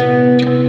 Música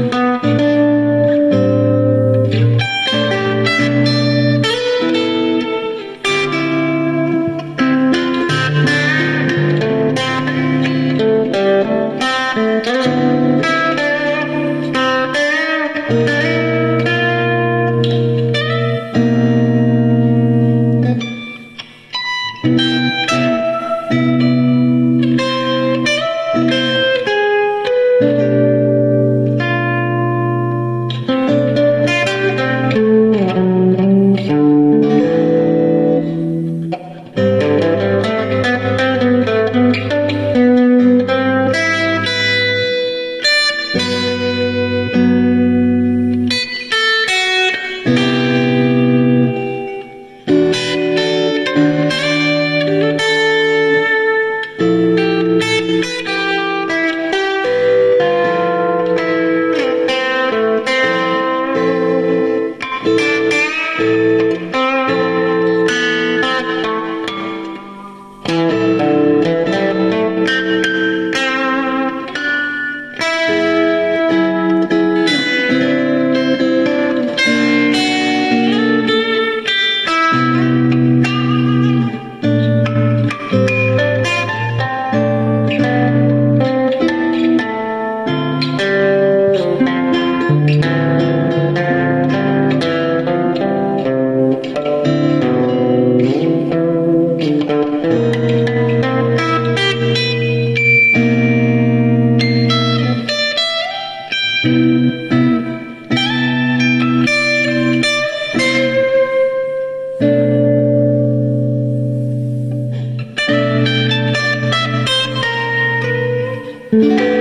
Mm-hmm.